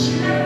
Jesus.